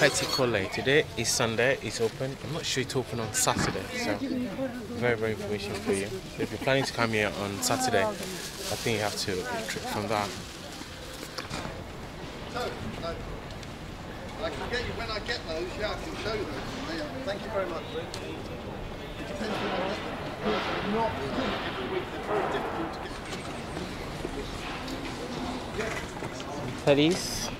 Petticoat. Today is Sunday, it's open. I'm not sure it's open on Saturday, so very, very information for you. So if you're planning to come here on Saturday, I think you have to trip from that. I can get you when I get those, yeah, I can show them. Yeah, Thank you very much. It depends when I get them. Not every week, they're very difficult to get. Teddy's.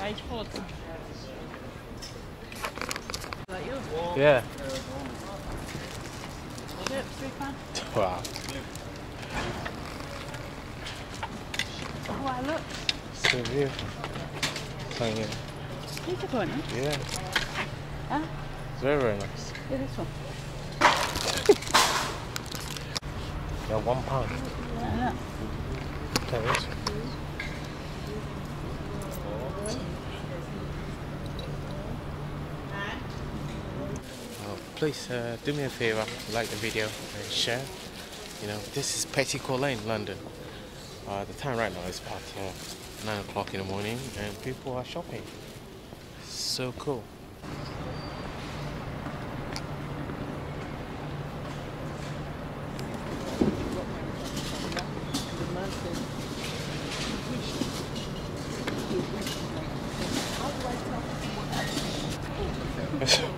Aici pot. Like yours? Yeah. Shit, three pound. Wow. Oh, look. So beautiful. Hang in. These are? Yeah. Huh? It's very, very nice. Yeah, this one. Yeah, one pound. Yeah, Okay, this one. Oh, please uh, do me a favor, like the video and share. You know, this is Petticoat Lane, London. Uh, the time right now is about uh, 9 o'clock in the morning and people are shopping. So cool.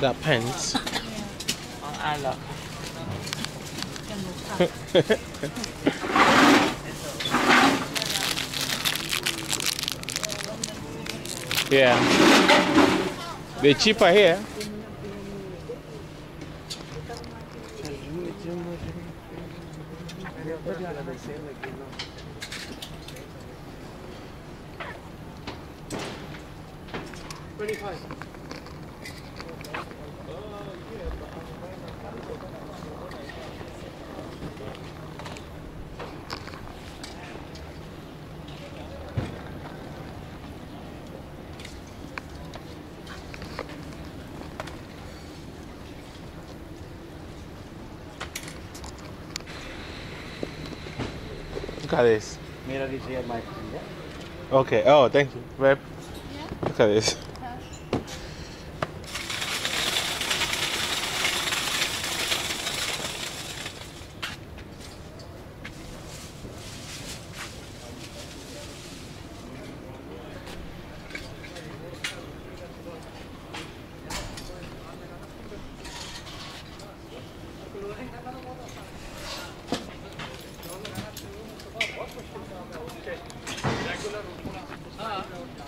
Got pens. I love. Yeah. They're cheaper here. Look at this. Mirror is here, my friend. Yeah? Okay. Oh, thank you. Web. Look at this.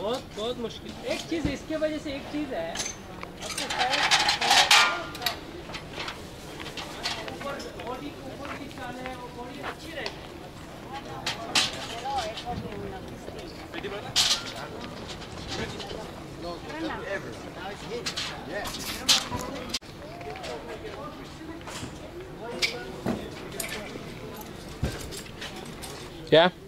बहुत बहुत मुश्किल। एक चीज़ इसके वजह से एक चीज़ है। आपको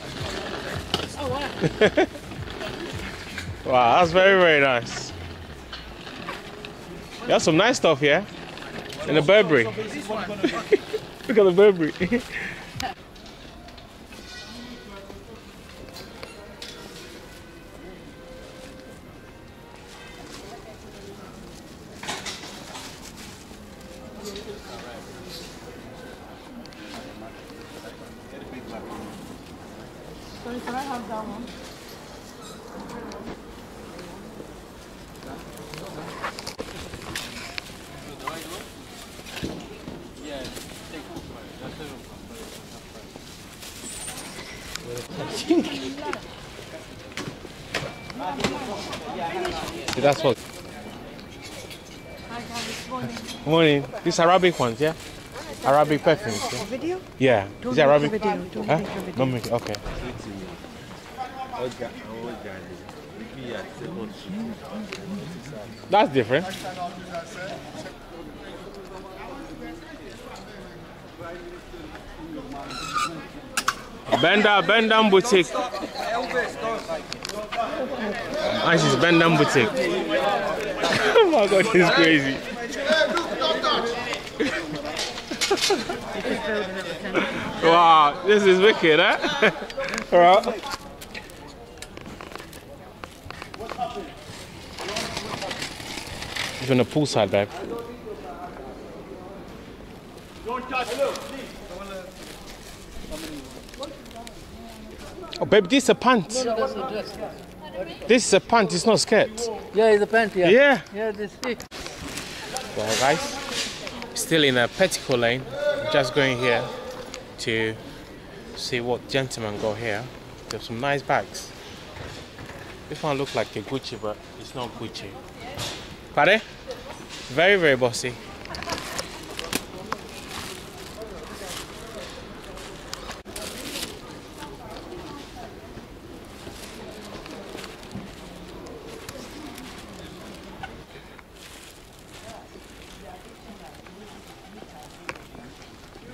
wow, that's very, very nice. You have some nice stuff here. In the Burberry. look at the Burberry. That's what. Morning. These Arabic ones, yeah? Arabic perfumes. Yeah. Video? Yeah. Don't These make a Arabic. video. Don't Huh? make video. Don't make it. Okay. That's different. Benda Bendam Boutique. And she's Bendam Boutique. oh my god, this is crazy. wow, this is wicked, eh? Alright. Even a poolside, babe. Oh, babe, this is a pant. This is a pant, it's not a skirt. Yeah, it's a pant, yeah. Yeah. Yeah, this is. Well, guys, still in a Petticoat lane. Just going here to see what gentleman got here. There's some nice bags. This one looks like a Gucci, but it's not Gucci. Pare? Very, very bossy.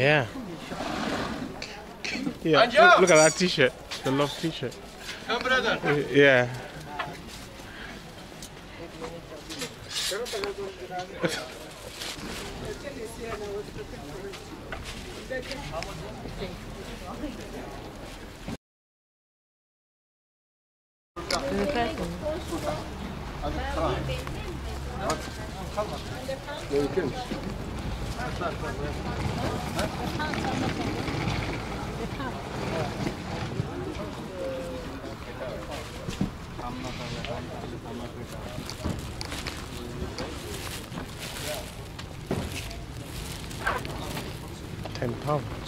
Yeah. Yeah. Look, look at that t-shirt. The love t-shirt. Come, brother. Yeah. Ten pounds. They're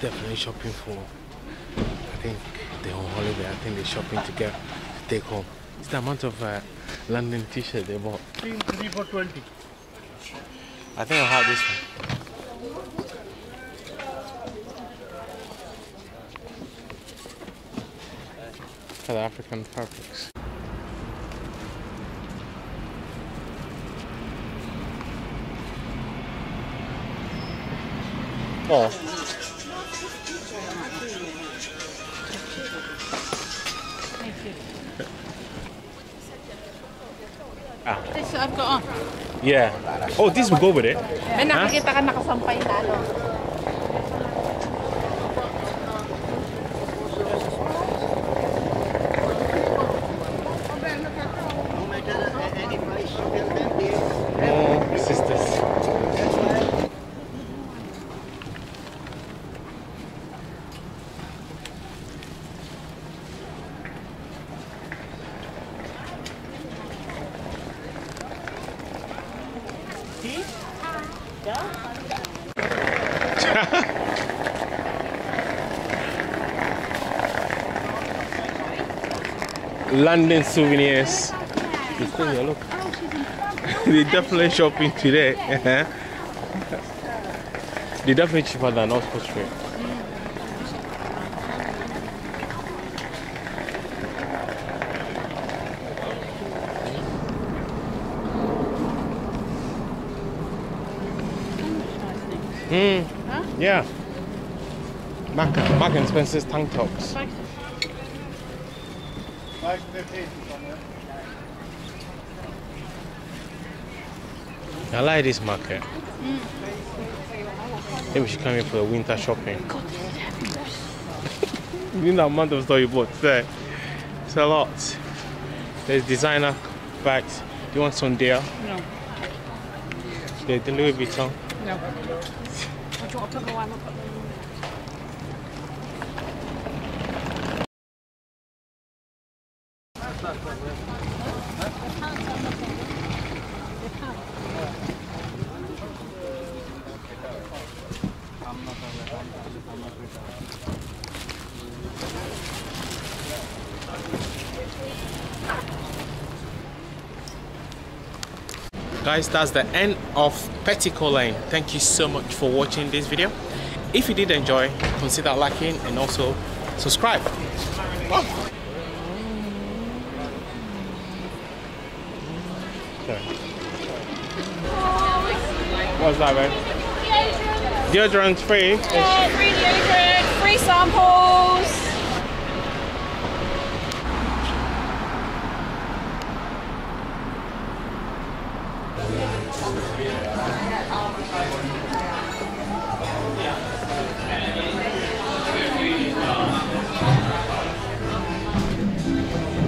definitely shopping for. I think they're on holiday. I think they're shopping to get to take home. It's the amount of uh, London t-shirt they bought. Three, three for 20. I think I'll have this one. For the African fabrics. Oh. Yeah. Oh, this will go with it. May nakikita ka nakasampay na ano. Don't make it a- any face. Get them here. Oh, sisters. London souvenirs. Here, look. they definitely shopping today. they definitely cheaper than Oxford Street. Hmm. Yeah. Mark, Mark and Spencer's tank tops. Five fifteen. I like this market. Maybe we should come here for the winter shopping. you know the amount of stuff you bought today. It's a lot. There's designer bags. You want some there? No. The, the Louis Vuitton. No. I got to go on. Guys that's the end of Petticoat Lane thank you so much for watching this video. If you did enjoy consider liking and also subscribe Sorry. What's that, man? Deodorant free. Yeah, free deodorant, free samples.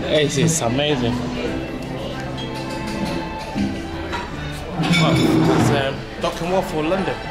This is amazing. Oh, it's um, for London.